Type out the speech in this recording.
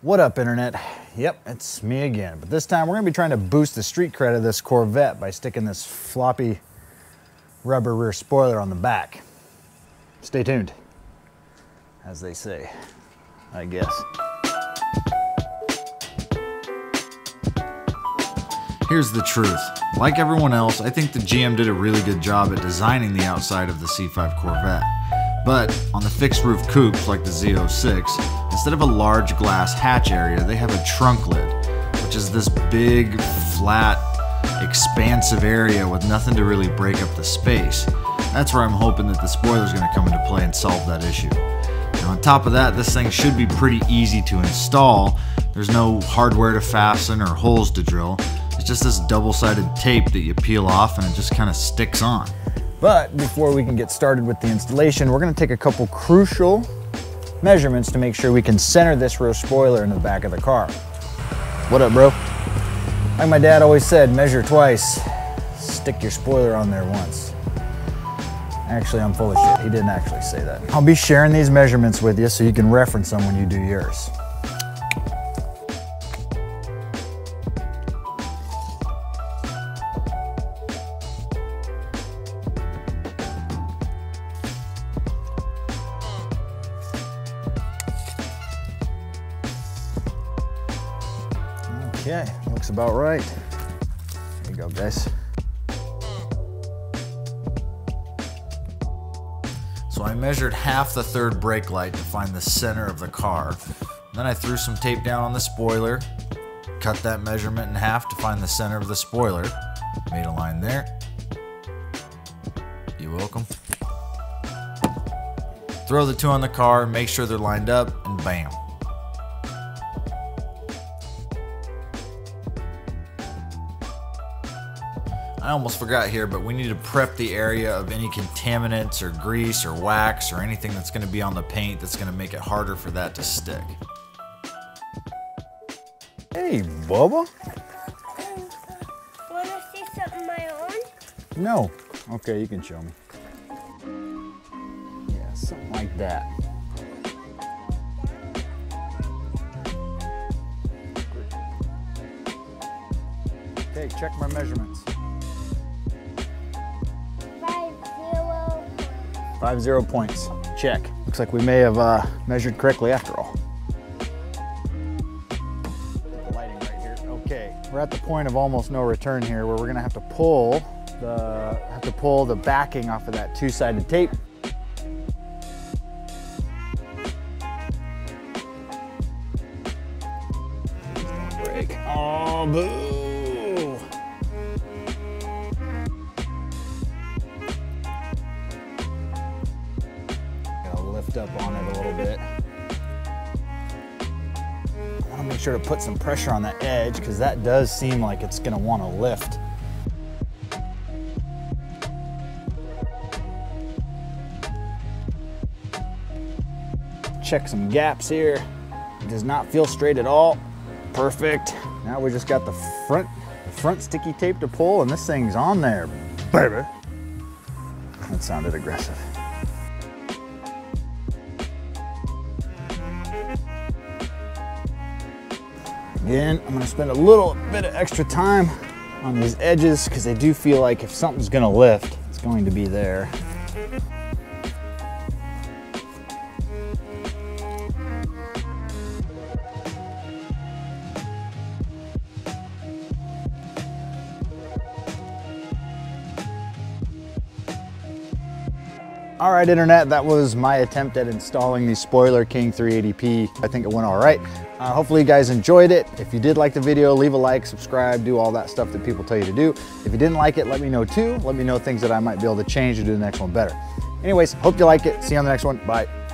What up, Internet? Yep, it's me again. But this time we're gonna be trying to boost the street cred of this Corvette by sticking this floppy rubber rear spoiler on the back. Stay tuned, as they say, I guess. Here's the truth. Like everyone else, I think the GM did a really good job at designing the outside of the C5 Corvette. But on the fixed roof coupes like the Z06, instead of a large glass hatch area, they have a trunk lid, which is this big, flat, expansive area with nothing to really break up the space. That's where I'm hoping that the spoiler is going to come into play and solve that issue. On top of that, this thing should be pretty easy to install. There's no hardware to fasten or holes to drill. It's just this double-sided tape that you peel off and it just kind of sticks on. But before we can get started with the installation, we're gonna take a couple crucial measurements to make sure we can center this rear spoiler in the back of the car. What up, bro? Like my dad always said, measure twice, stick your spoiler on there once. Actually, I'm full of shit. He didn't actually say that. I'll be sharing these measurements with you so you can reference them when you do yours. Okay, looks about right. There you go, guys. So I measured half the third brake light to find the center of the car. Then I threw some tape down on the spoiler, cut that measurement in half to find the center of the spoiler, made a line there. You're welcome. Throw the two on the car, make sure they're lined up, and bam. I almost forgot here, but we need to prep the area of any contaminants or grease or wax or anything that's going to be on the paint that's going to make it harder for that to stick. Hey, Bubba. Wanna see something my own? No. Okay, you can show me. Yeah, something like that. Okay, check my measurements. Five zero points. Check. Looks like we may have uh, measured correctly after all. Lighting right here. Okay, we're at the point of almost no return here, where we're gonna have to pull the have to pull the backing off of that two-sided tape. Break. Oh, boo! Up on it a little bit. I wanna make sure to put some pressure on that edge because that does seem like it's gonna wanna lift. Check some gaps here. It does not feel straight at all. Perfect. Now we just got the front, the front sticky tape to pull and this thing's on there, baby. That sounded aggressive. Again, I'm gonna spend a little bit of extra time on these edges because I do feel like if something's gonna lift, it's going to be there. All right, internet, that was my attempt at installing the Spoiler King 380p. I think it went all right. Uh, hopefully you guys enjoyed it. If you did like the video, leave a like, subscribe, do all that stuff that people tell you to do. If you didn't like it, let me know too. Let me know things that I might be able to change to do the next one better. Anyways, hope you like it. See you on the next one. Bye.